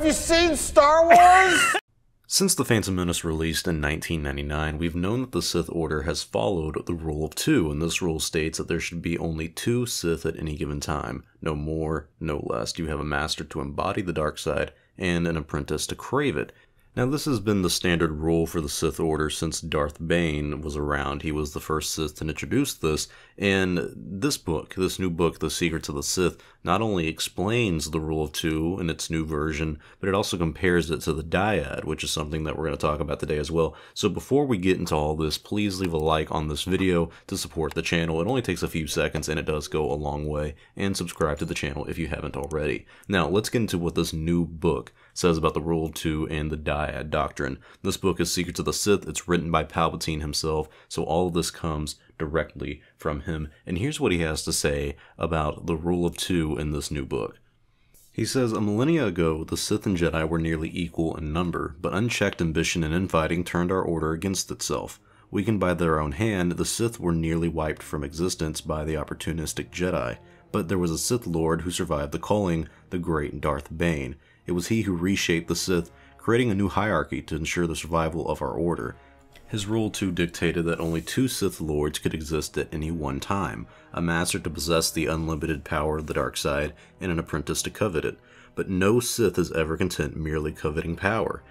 Have you seen Star Wars? Since The Phantom Menace released in 1999, we've known that the Sith Order has followed the rule of two, and this rule states that there should be only two Sith at any given time. No more, no less. You have a master to embody the dark side and an apprentice to crave it. Now, this has been the standard rule for the Sith Order since Darth Bane was around. He was the first Sith to introduce this, and this book, this new book, The Secrets of the Sith, not only explains the Rule of Two in its new version, but it also compares it to the Dyad, which is something that we're going to talk about today as well. So before we get into all this, please leave a like on this video to support the channel. It only takes a few seconds, and it does go a long way, and subscribe to the channel if you haven't already. Now, let's get into what this new book says about the Rule of Two and the Dyad Doctrine. This book is Secrets of the Sith. It's written by Palpatine himself, so all of this comes directly from him. And here's what he has to say about the Rule of Two in this new book. He says, A millennia ago, the Sith and Jedi were nearly equal in number, but unchecked ambition and infighting turned our order against itself. Weakened by their own hand, the Sith were nearly wiped from existence by the opportunistic Jedi. But there was a Sith Lord who survived the calling, the great Darth Bane. It was he who reshaped the Sith, creating a new hierarchy to ensure the survival of our order. His rule two dictated that only two Sith Lords could exist at any one time, a master to possess the unlimited power of the dark side, and an apprentice to covet it. But no Sith is ever content merely coveting power.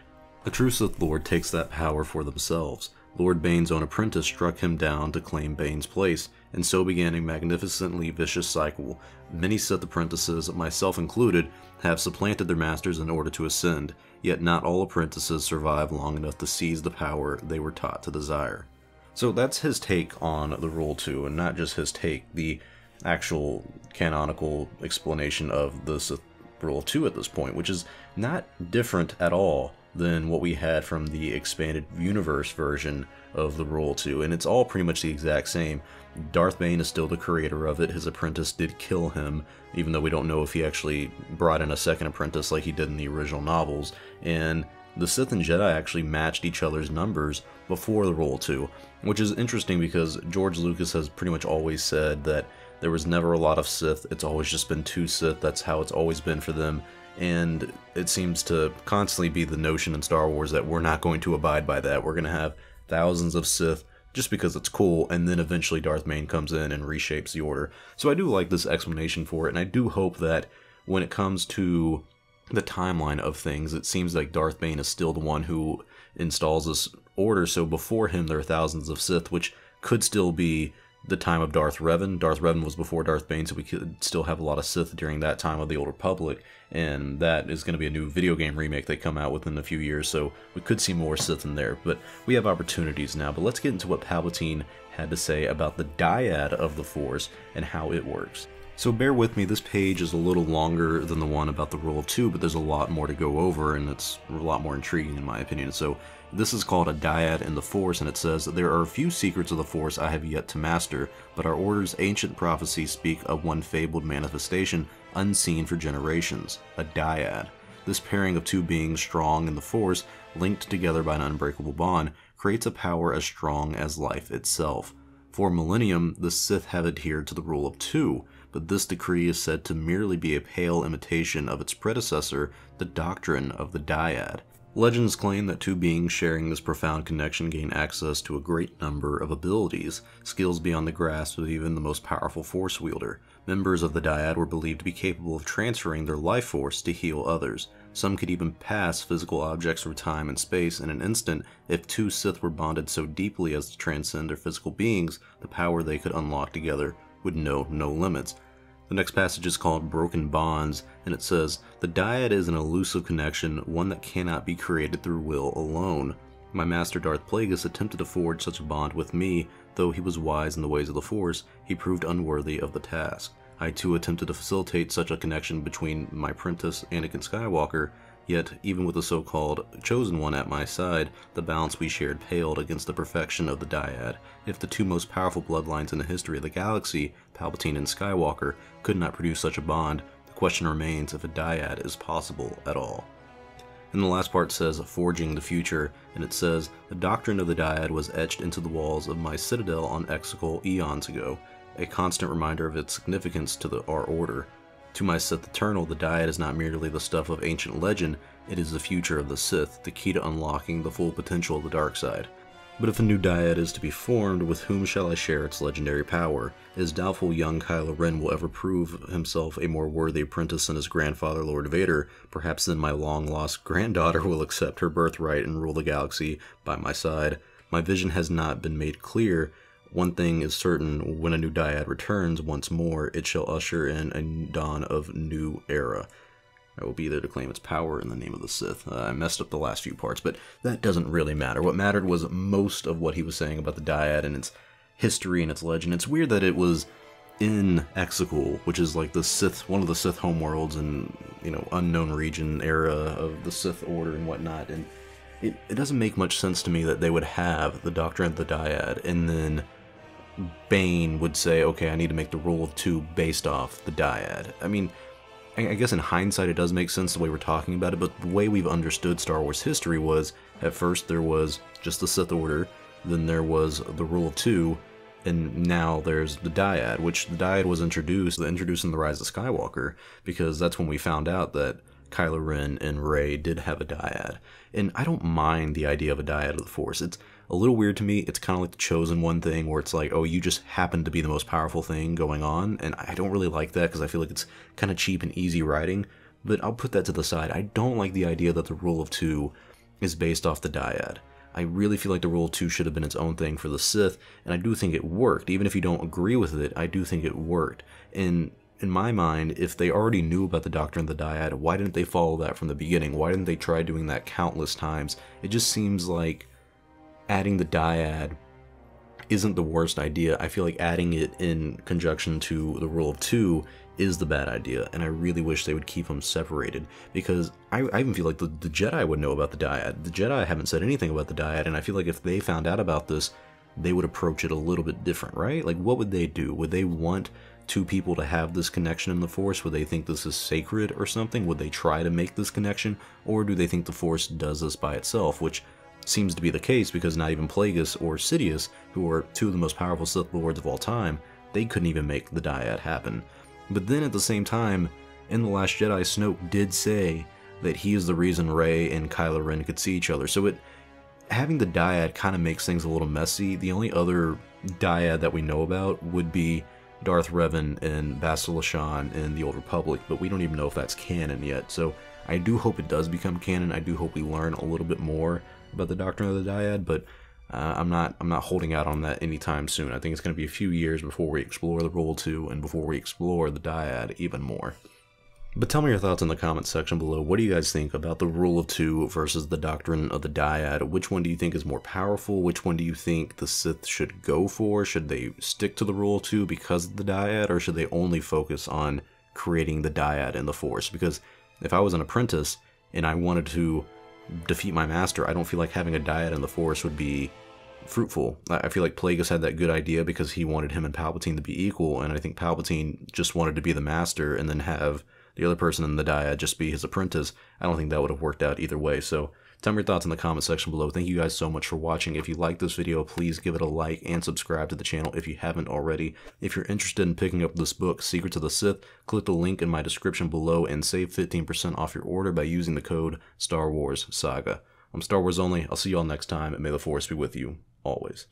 A true Sith Lord takes that power for themselves. Lord Bane's own apprentice struck him down to claim Bane's place, and so began a magnificently vicious cycle. Many Sith apprentices, myself included, have supplanted their masters in order to ascend, yet not all apprentices survive long enough to seize the power they were taught to desire. So that's his take on the Rule 2, and not just his take, the actual canonical explanation of the Sith Rule 2 at this point, which is not different at all than what we had from the expanded universe version of the Rule 2, and it's all pretty much the exact same. Darth Bane is still the creator of it. His apprentice did kill him, even though we don't know if he actually brought in a second apprentice like he did in the original novels. And the Sith and Jedi actually matched each other's numbers before the Rule 2, which is interesting because George Lucas has pretty much always said that there was never a lot of Sith, it's always just been two Sith, that's how it's always been for them, and it seems to constantly be the notion in Star Wars that we're not going to abide by that. We're going to have thousands of Sith just because it's cool, and then eventually Darth Bane comes in and reshapes the order. So I do like this explanation for it, and I do hope that when it comes to the timeline of things, it seems like Darth Bane is still the one who installs this order. So before him, there are thousands of Sith, which could still be the time of Darth Revan. Darth Revan was before Darth Bane, so we could still have a lot of Sith during that time of the Old Republic, and that is going to be a new video game remake they come out within a few years, so we could see more Sith in there. But we have opportunities now. But let's get into what Palpatine had to say about the dyad of the Force and how it works. So bear with me, this page is a little longer than the one about the Rule of Two, but there's a lot more to go over, and it's a lot more intriguing in my opinion. So this is called a dyad in the Force, and it says, There are a few secrets of the Force I have yet to master, but our Order's ancient prophecies speak of one fabled manifestation unseen for generations, a dyad. This pairing of two beings strong in the Force, linked together by an unbreakable bond, creates a power as strong as life itself. For millennium, the Sith have adhered to the rule of two, but this decree is said to merely be a pale imitation of its predecessor, the doctrine of the dyad. Legends claim that two beings sharing this profound connection gain access to a great number of abilities, skills beyond the grasp of even the most powerful force wielder. Members of the dyad were believed to be capable of transferring their life force to heal others. Some could even pass physical objects through time and space in an instant if two Sith were bonded so deeply as to transcend their physical beings, the power they could unlock together would know no limits. The next passage is called Broken Bonds, and it says, The dyad is an elusive connection, one that cannot be created through will alone. My master Darth Plagueis attempted to forge such a bond with me, though he was wise in the ways of the Force, he proved unworthy of the task. I too attempted to facilitate such a connection between my apprentice Anakin Skywalker, Yet, even with the so-called Chosen One at my side, the balance we shared paled against the perfection of the dyad. If the two most powerful bloodlines in the history of the galaxy, Palpatine and Skywalker, could not produce such a bond, the question remains if a dyad is possible at all. And the last part says, Forging the Future, and it says, The doctrine of the dyad was etched into the walls of my citadel on Exegol eons ago, a constant reminder of its significance to the, our order. To my Sith Eternal, the dyad is not merely the stuff of ancient legend, it is the future of the Sith, the key to unlocking the full potential of the dark side. But if a new dyad is to be formed, with whom shall I share its legendary power? It is doubtful young Kylo Ren will ever prove himself a more worthy apprentice than his grandfather Lord Vader. Perhaps then my long-lost granddaughter will accept her birthright and rule the galaxy by my side. My vision has not been made clear. One thing is certain, when a new dyad returns once more, it shall usher in a dawn of new era. I will be there to claim its power in the name of the Sith. Uh, I messed up the last few parts, but that doesn't really matter. What mattered was most of what he was saying about the Dyad and its history and its legend. It's weird that it was in Exegol, which is like the Sith, one of the Sith homeworlds and, you know, unknown region era of the Sith Order and whatnot, and it, it doesn't make much sense to me that they would have the Doctrine of the Dyad, and then Bane would say, okay, I need to make the rule of two based off the Dyad. I mean, I guess in hindsight it does make sense the way we're talking about it, but the way we've understood Star Wars history was at first there was just the Sith Order, then there was the Rule of Two, and now there's the Dyad, which the Dyad was introduced, introduced in the Rise of Skywalker, because that's when we found out that Kylo Ren and Rey did have a dyad. And I don't mind the idea of a dyad of the Force. It's a little weird to me. It's kind of like the chosen one thing where it's like, oh, you just happen to be the most powerful thing going on. And I don't really like that because I feel like it's kind of cheap and easy writing. But I'll put that to the side. I don't like the idea that the rule of two is based off the dyad. I really feel like the rule of two should have been its own thing for the Sith, and I do think it worked. Even if you don't agree with it, I do think it worked. And in my mind, if they already knew about the Doctrine of the Dyad, why didn't they follow that from the beginning? Why didn't they try doing that countless times? It just seems like adding the Dyad isn't the worst idea. I feel like adding it in conjunction to the Rule of Two is the bad idea, and I really wish they would keep them separated, because I, I even feel like the, the Jedi would know about the Dyad. The Jedi haven't said anything about the Dyad, and I feel like if they found out about this, they would approach it a little bit different, right? Like, what would they do? Would they want two people to have this connection in the Force? Would they think this is sacred or something? Would they try to make this connection? Or do they think the Force does this by itself? Which seems to be the case because not even Plagueis or Sidious, who are two of the most powerful Sith Lords of all time, they couldn't even make the dyad happen. But then at the same time, in The Last Jedi, Snoke did say that he is the reason Rey and Kylo Ren could see each other. So it having the dyad kind of makes things a little messy. The only other dyad that we know about would be Darth Revan and Bastila Shan in the Old Republic, but we don't even know if that's canon yet. So I do hope it does become canon. I do hope we learn a little bit more about the Doctrine of the Dyad, but uh, I'm not I'm not holding out on that anytime soon. I think it's going to be a few years before we explore the Rule 2 and before we explore the Dyad even more. But tell me your thoughts in the comments section below. What do you guys think about the rule of two versus the doctrine of the dyad? Which one do you think is more powerful? Which one do you think the Sith should go for? Should they stick to the rule of two because of the dyad, or should they only focus on creating the dyad in the Force? Because if I was an apprentice and I wanted to defeat my master, I don't feel like having a dyad in the Force would be fruitful. I feel like Plagueis had that good idea because he wanted him and Palpatine to be equal, and I think Palpatine just wanted to be the master and then have the other person in the dyad just be his apprentice, I don't think that would have worked out either way. So tell me your thoughts in the comment section below. Thank you guys so much for watching. If you like this video, please give it a like and subscribe to the channel if you haven't already. If you're interested in picking up this book, Secrets of the Sith, click the link in my description below and save 15% off your order by using the code Star Wars Saga. I'm Star Wars Only. I'll see you all next time, and may the Force be with you always.